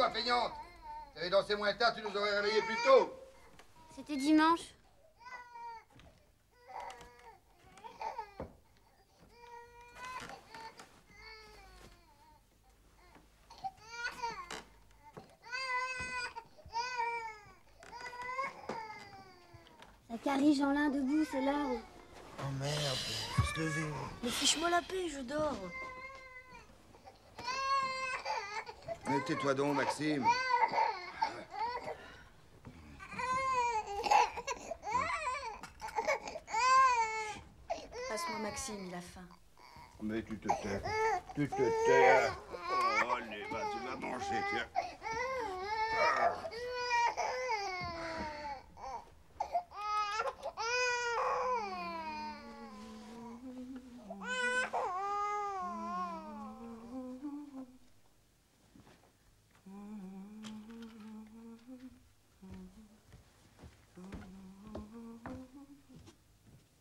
Toi, feignante Tu avais dansé moins tard, tu nous aurais réveillés plus tôt. C'était dimanche. Zachary Jeanlin debout, c'est l'heure. Oh merde, faut se lever. Mais fiche-moi la paix, je dors. Mais tais-toi donc, Maxime. Passe-moi Maxime, il a faim. Mais tu te tais. Tu te tais. Oh, allez, va, tu vas manger, tiens.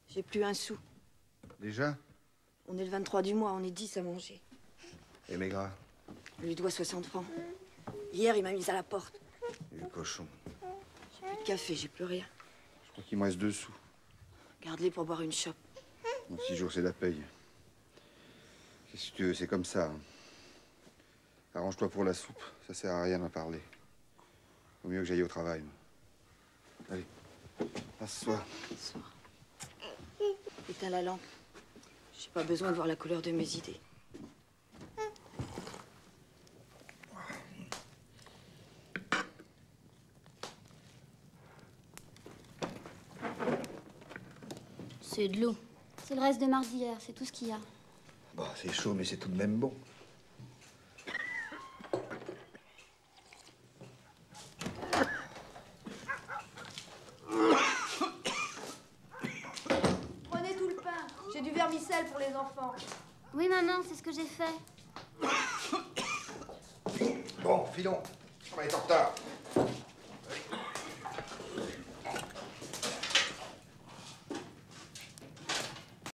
J'ai plus un sou. Déjà On est le 23 du mois, on est 10 à manger. Et Maigrat Je lui dois 60 francs. Hier, il m'a mise à la porte. Et le cochon. J'ai plus de café, j'ai plus rien. Je crois qu'il me reste deux sous. Garde-les pour boire une chope. Dans six jours, c'est la paye. Qu'est-ce que tu veux, c'est comme ça. hein. Arrange-toi pour la soupe. Ça sert à rien d'en parler. Vaut mieux que j'aille au travail. moi. Allez, asse-toi. Soir. Éteins la lampe. J'ai pas besoin de voir la couleur de mes idées. C'est de l'eau. C'est le reste de mardi hier, c'est tout ce qu'il y a. Bon, c'est chaud, mais c'est tout de même bon. Prenez tout le pain. Pour les enfants. Oui, maman, c'est ce que j'ai fait. Bon, filons. On va être en retard.